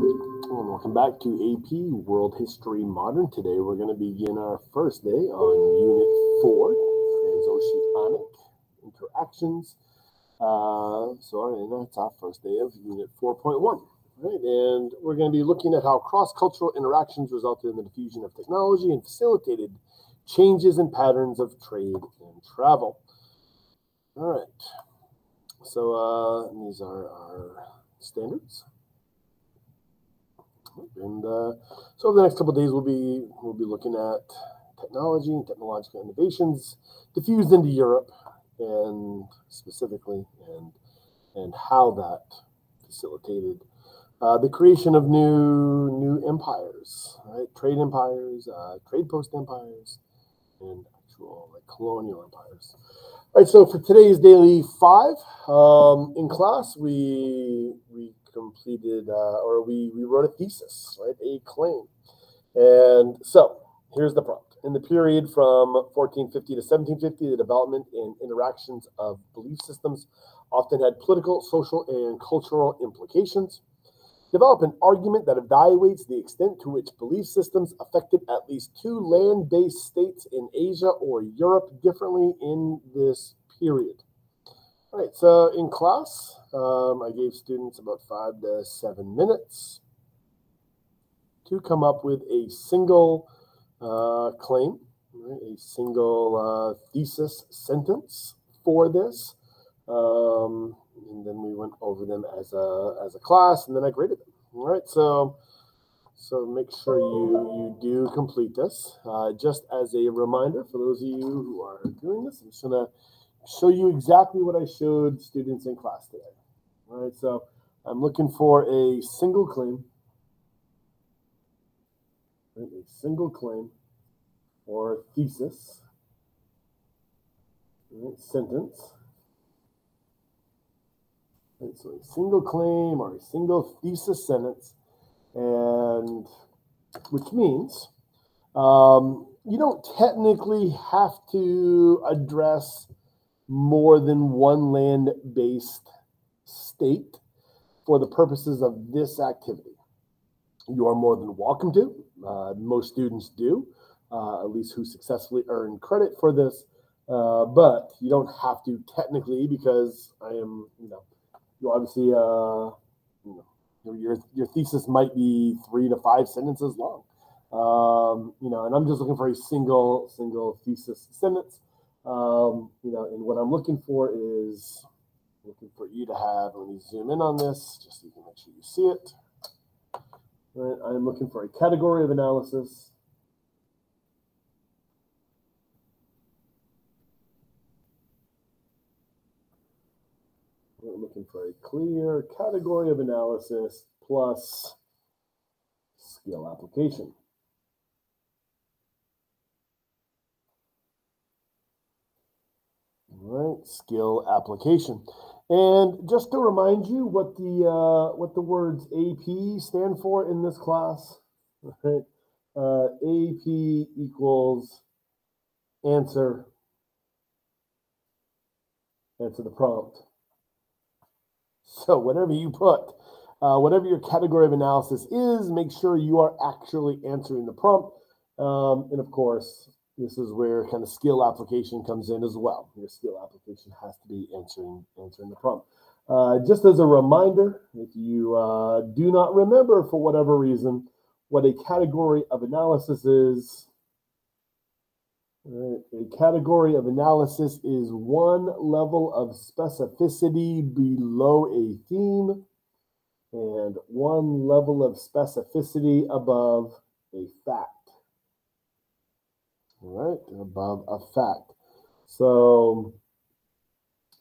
Well, welcome back to AP World History Modern. Today we're going to begin our first day on Unit 4, Transoceanic Interactions. Uh, sorry, that's our first day of Unit 4.1. Right, and we're going to be looking at how cross-cultural interactions resulted in the diffusion of technology and facilitated changes in patterns of trade and travel. All right, so uh, these are our standards. And uh, so over the next couple days, we'll be we'll be looking at technology and technological innovations diffused into Europe, and specifically, and and how that facilitated uh, the creation of new new empires, right? Trade empires, uh, trade post empires, and actual like colonial empires. All right. So for today's daily five um, in class, we we completed uh, or we, we wrote a thesis, right? A claim. And so here's the prompt. In the period from 1450 to 1750, the development and interactions of belief systems often had political, social, and cultural implications. Develop an argument that evaluates the extent to which belief systems affected at least two land based states in Asia or Europe differently in this period. All right, so in class, um, I gave students about five to seven minutes to come up with a single uh, claim, right, a single uh, thesis sentence for this. Um, and then we went over them as a, as a class, and then I graded them. All right, so so make sure you you do complete this. Uh, just as a reminder for those of you who are doing this, I'm just gonna show you exactly what I showed students in class today. All right, so I'm looking for a single claim, a single claim or thesis, right, sentence. Right, so a single claim or a single thesis sentence, and which means um, you don't technically have to address more than one land based state for the purposes of this activity. You are more than welcome to. Uh, most students do, uh, at least who successfully earn credit for this. Uh, but you don't have to technically because I am, you know, you obviously, uh, you know, your, your thesis might be three to five sentences long. Um, you know, and I'm just looking for a single, single thesis sentence um, you know, and what I'm looking for is looking for you to have, let me zoom in on this just so you can make sure you see it. Right, I'm looking for a category of analysis. We're looking for a clear category of analysis plus skill application. Right? Skill application. And just to remind you what the uh, what the words AP stand for in this class, right? Uh, AP equals answer answer the prompt. So whatever you put, uh, whatever your category of analysis is, make sure you are actually answering the prompt. Um, and of course, this is where kind of skill application comes in as well. Your skill application has to be answering answering the prompt. Uh, just as a reminder, if you uh, do not remember for whatever reason what a category of analysis is, right, a category of analysis is one level of specificity below a theme and one level of specificity above a fact right above a fact. So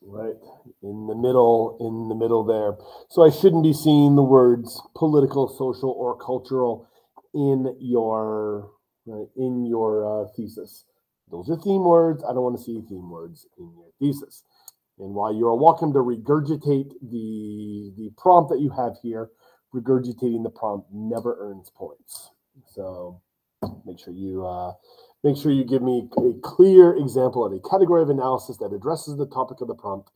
right in the middle in the middle there. So i shouldn't be seeing the words political social or cultural in your right, in your uh, thesis. Those are theme words. I don't want to see theme words in your thesis. And while you are welcome to regurgitate the the prompt that you have here regurgitating the prompt never earns points. So make sure you uh, Make sure you give me a clear example of a category of analysis that addresses the topic of the prompt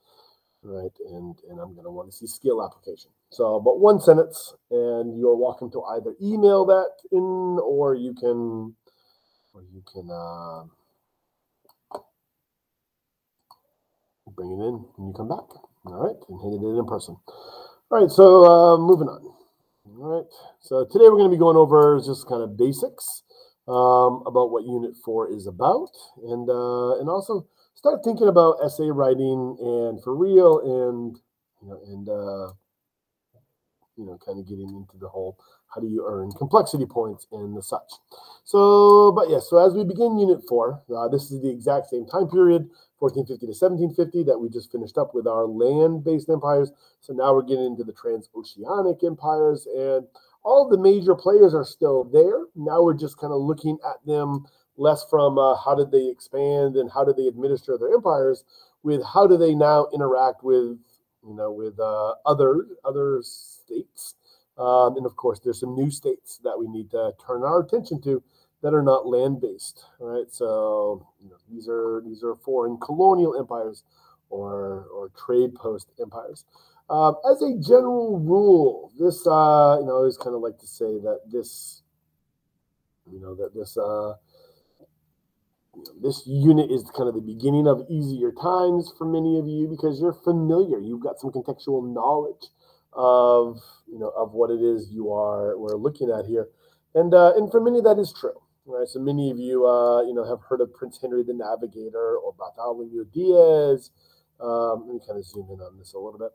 right? And and I'm going to want to see skill application. So, about one sentence, and you're welcome to either email that in, or you can, or you can uh, bring it in when you come back. All right, and hand it in in person. All right, so uh, moving on. All right, so today we're going to be going over just kind of basics um, about what Unit Four is about, and uh, and also start thinking about essay writing and for real and you know and uh, you know kind of getting into the whole how do you earn complexity points and the such. So but yeah so as we begin unit four uh, this is the exact same time period 1450 to 1750 that we just finished up with our land-based empires. So now we're getting into the transoceanic empires and all the major players are still there. Now we're just kind of looking at them less from uh, how did they expand and how did they administer their empires with how do they now interact with you know with uh, other other states. Um, and of course there's some new states that we need to turn our attention to that are not land based right? So you know, these are these are foreign colonial empires or or trade post empires um, as a general rule this uh, you know i always kind of like to say that this you know that this uh, this unit is kind of the beginning of easier times for many of you because you're familiar. You've got some contextual knowledge of you know of what it is you are we're looking at here, and uh, and for many that is true. Right, so many of you uh, you know have heard of Prince Henry the Navigator or Bartholomew Diaz. Um, let me kind of zoom in on this a little bit.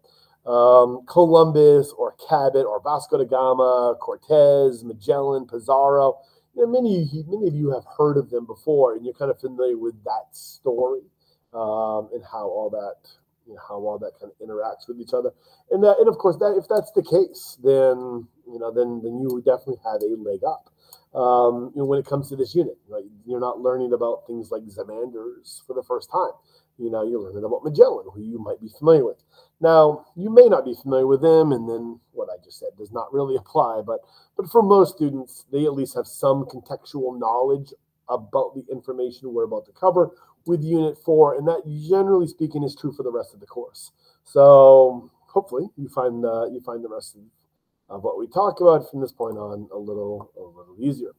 Um, Columbus or Cabot or Vasco da Gama, Cortez, Magellan, Pizarro you know, many many of you have heard of them before, and you're kind of familiar with that story um, and how all that you know, how all that kind of interacts with each other. And that, and of course, that if that's the case, then you know, then then you definitely have a leg up. Um, you know, when it comes to this unit, right? You're not learning about things like zamindars for the first time. You know, you're learning about Magellan, who you might be familiar with. Now, you may not be familiar with them, and then what I just said does not really apply, but but for most students, they at least have some contextual knowledge about the information we're about to cover with Unit 4, and that generally speaking is true for the rest of the course. So hopefully you find uh, you find the rest of, of what we talk about from this point on a little a little easier.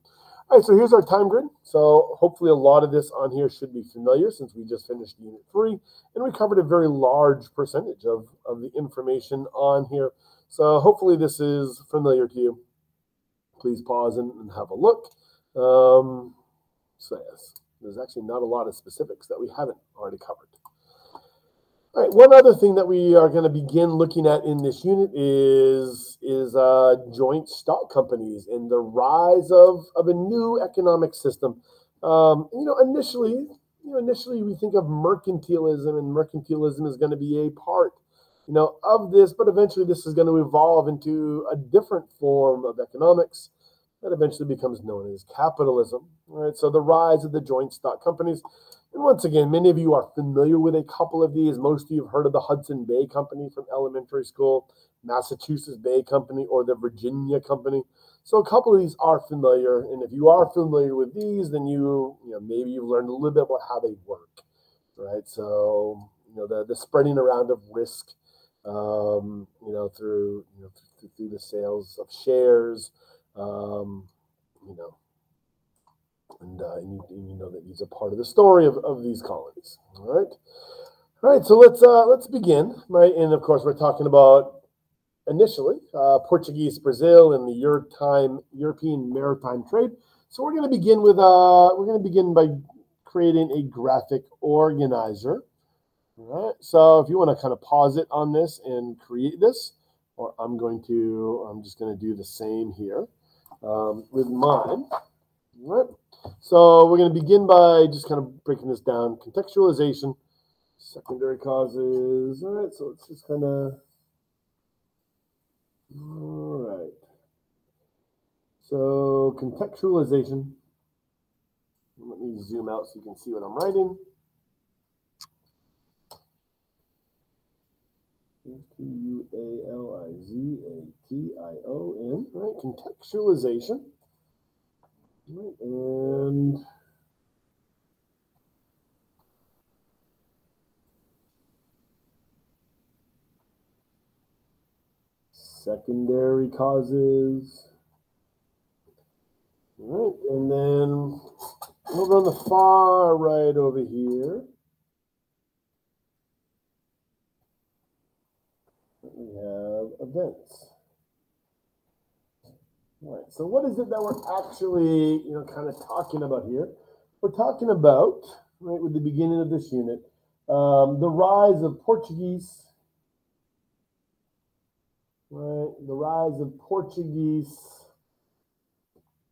All right, so here's our time grid. So hopefully a lot of this on here should be familiar since we just finished unit three and we covered a very large percentage of, of the information on here. So hopefully this is familiar to you. Please pause and, and have a look. Um, so yes, there's actually not a lot of specifics that we haven't already covered. All right, one other thing that we are going to begin looking at in this unit is is uh, joint stock companies and the rise of, of a new economic system. Um, you know, initially, you know, initially we think of mercantilism, and mercantilism is going to be a part, you know, of this. But eventually, this is going to evolve into a different form of economics that eventually becomes known as capitalism. Right, so the rise of the joint stock companies and once again, many of you are familiar with a couple of these. Most of you have heard of the Hudson Bay Company from elementary school, Massachusetts Bay Company, or the Virginia Company. So a couple of these are familiar. And if you are familiar with these, then you, you know, maybe you've learned a little bit about how they work, right? So, you know, the, the spreading around of risk, um, you know, through, you know, through, the sales of shares, um, you know, and, uh, and, you, and, you, know that he's a part of the story of, of these colonies. All right, all right. So let's uh, let's begin. Right, and of course we're talking about initially uh, Portuguese Brazil and the European European maritime trade. So we're going to begin with uh, we're going to begin by creating a graphic organizer. All right. So if you want to kind of pause it on this and create this, or I'm going to I'm just going to do the same here um, with mine. All right. So we're going to begin by just kind of breaking this down. Contextualization, secondary causes. All right, so let's just kind of. All right. So contextualization. Let me zoom out so you can see what I'm writing. T U A L I Z A T I O N. Right, contextualization. And secondary causes. All right, and then over on the far right over here, we have events. All right, so what is it that we're actually, you know, kind of talking about here? We're talking about, right, with the beginning of this unit, um, the rise of Portuguese, right, the rise of Portuguese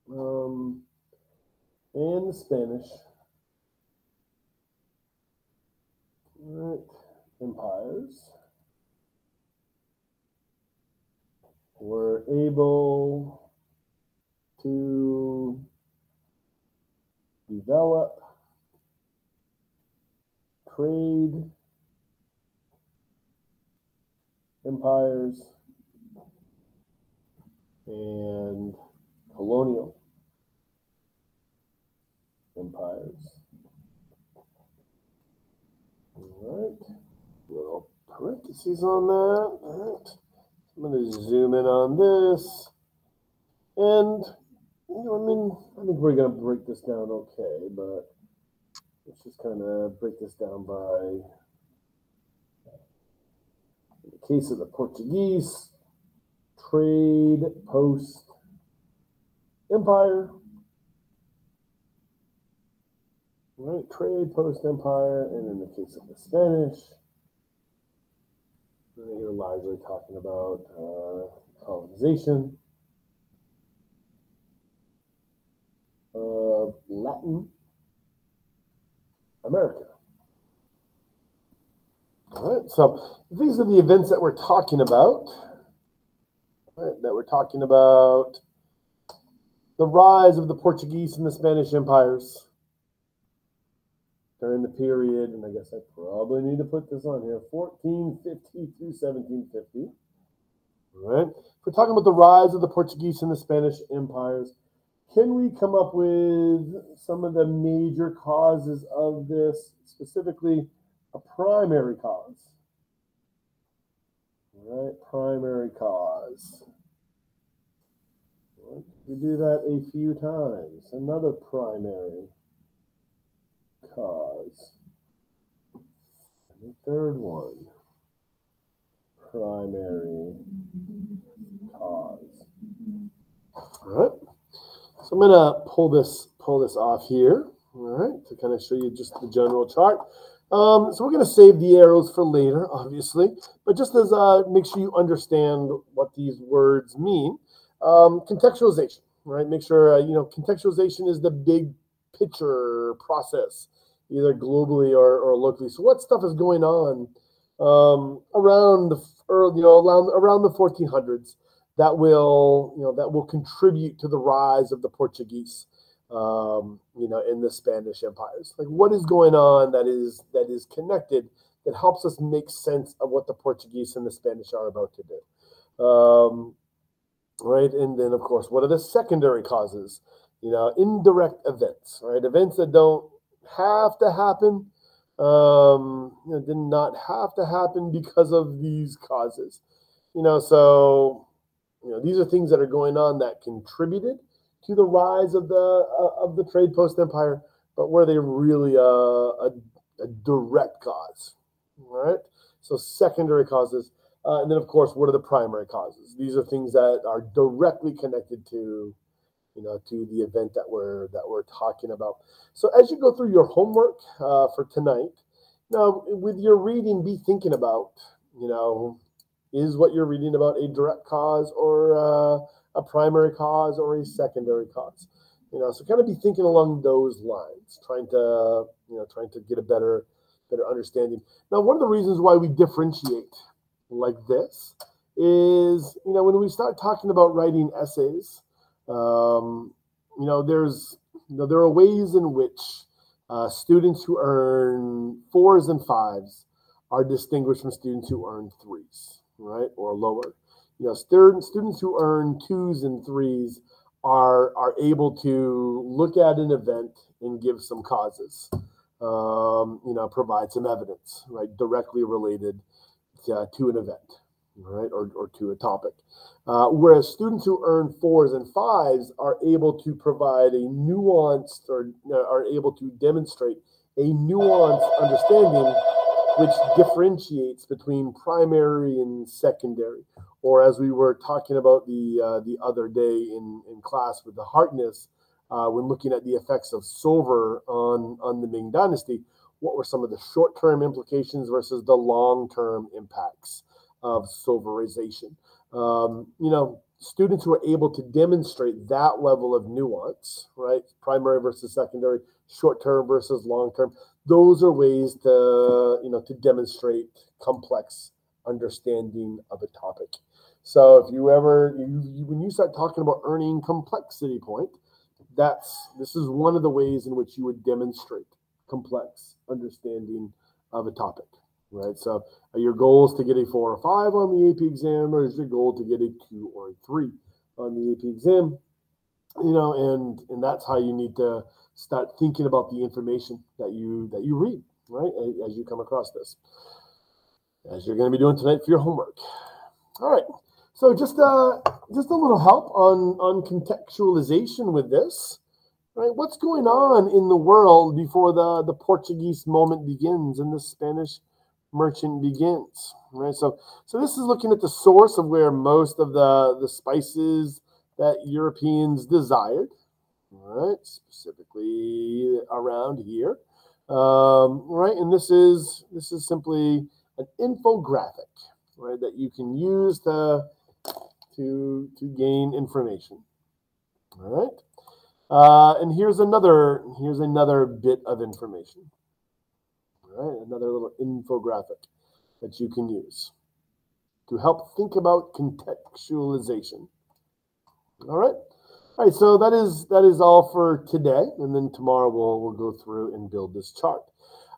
um, and the Spanish, right, empires were able to develop trade empires and colonial empires. All right, little parentheses on that. All right, I'm going to zoom in on this. And, I mean, I think we're going to break this down okay, but let's just kind of break this down by, the case of the Portuguese, trade post empire. Right, trade post empire, and in the case of the Spanish, you're largely talking about uh, colonization. Of Latin America. All right, so these are the events that we're talking about. Right, that we're talking about the rise of the Portuguese and the Spanish empires during the period, and I guess I probably need to put this on here 1450 through 1750. All right, we're talking about the rise of the Portuguese and the Spanish empires can we come up with some of the major causes of this, specifically a primary cause? All right, primary cause. We do that a few times. Another primary cause. And the third one, primary cause. All right. So I'm gonna pull this pull this off here, all right, to kind of show you just the general chart. Um, so we're gonna save the arrows for later, obviously, but just as uh, make sure you understand what these words mean. Um, contextualization, right? Make sure uh, you know contextualization is the big picture process, either globally or, or locally. So what stuff is going on um, around the early, you know, around around the 1400s? That will you know that will contribute to the rise of the Portuguese um, you know in the Spanish empires. Like what is going on that is that is connected that helps us make sense of what the Portuguese and the Spanish are about to do? Um, right and then of course what are the secondary causes? You know indirect events right? Events that don't have to happen um, you know, did not have to happen because of these causes. You know so you know, these are things that are going on that contributed to the rise of the uh, of the trade post empire, but were they really a, a, a direct cause? Right. So secondary causes, uh, and then of course, what are the primary causes? These are things that are directly connected to, you know, to the event that we're that we're talking about. So as you go through your homework uh, for tonight, now with your reading, be thinking about, you know, is what you're reading about a direct cause or uh, a primary cause or a secondary cause? You know, so kind of be thinking along those lines, trying to you know trying to get a better better understanding. Now, one of the reasons why we differentiate like this is you know when we start talking about writing essays, um, you know there's you know there are ways in which uh, students who earn fours and fives are distinguished from students who earn threes right, or lower. You know, student, students who earn twos and threes are are able to look at an event and give some causes. Um, you know, provide some evidence, right, directly related to, to an event. right, or, or to a topic. Uh, whereas students who earn fours and fives are able to provide a nuanced or uh, are able to demonstrate a nuanced understanding which differentiates between primary and secondary. Or as we were talking about the uh, the other day in, in class with the Harkness, uh, when looking at the effects of silver on, on the Ming Dynasty, what were some of the short-term implications versus the long-term impacts of silverization? Um, you know, students who are able to demonstrate that level of nuance, right? Primary versus secondary, short-term versus long-term. Those are ways to, you know, to demonstrate complex understanding of a topic. So if you ever, you, you, when you start talking about earning complexity point, that's this is one of the ways in which you would demonstrate complex understanding of a topic, right? So your is to get a four or five on the AP exam, or is your goal to get a two or a three on the AP exam? You know, and and that's how you need to start thinking about the information that you that you read, right? As you come across this, as you're going to be doing tonight for your homework. All right. So just uh, just a little help on on contextualization with this, right? What's going on in the world before the the Portuguese moment begins and the Spanish merchant begins, right? So so this is looking at the source of where most of the the spices that Europeans desired, right? Specifically around here, um, right? And this is this is simply an infographic, right? That you can use to to, to gain information. All right. Uh, and here's another here's another bit of information. All right, another little infographic that you can use to help think about contextualization. All right. All right, so that is that is all for today, and then tomorrow we'll we'll go through and build this chart.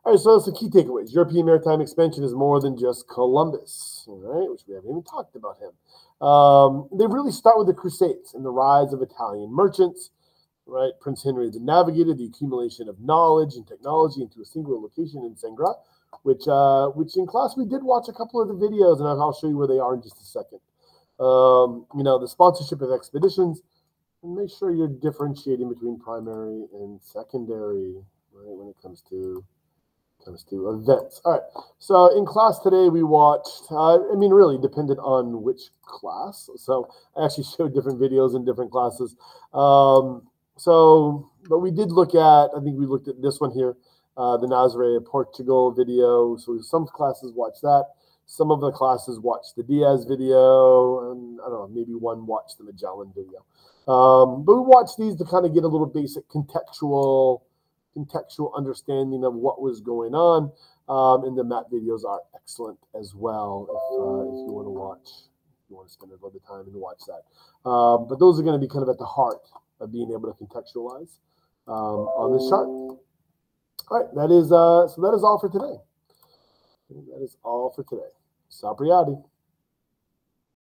All right, so the key takeaways. European maritime expansion is more than just Columbus, right, which we haven't even talked about him. Um, they really start with the Crusades and the rise of Italian merchants, right? Prince Henry the Navigator, the accumulation of knowledge and technology into a single location in Sagres, which, uh, which in class we did watch a couple of the videos, and I'll show you where they are in just a second. Um, you know, the sponsorship of expeditions, and make sure you're differentiating between primary and secondary, right, when it comes to comes to events. All right. So in class today, we watched, uh, I mean, really depended on which class. So I actually showed different videos in different classes. Um, so, but we did look at, I think we looked at this one here, uh, the Nazaré Portugal video. So some classes watched that. Some of the classes watched the Diaz video, and I don't know, maybe one watched the Magellan video. Um, but we watched these to kind of get a little basic contextual contextual understanding of what was going on. Um, and the map videos are excellent as well if, uh, if you want to watch, if you want to spend a little bit of time and watch that. Um, but those are going to be kind of at the heart of being able to contextualize um, on this chart. All right, that is uh, so that is all for today. That is all for today. Sapriati.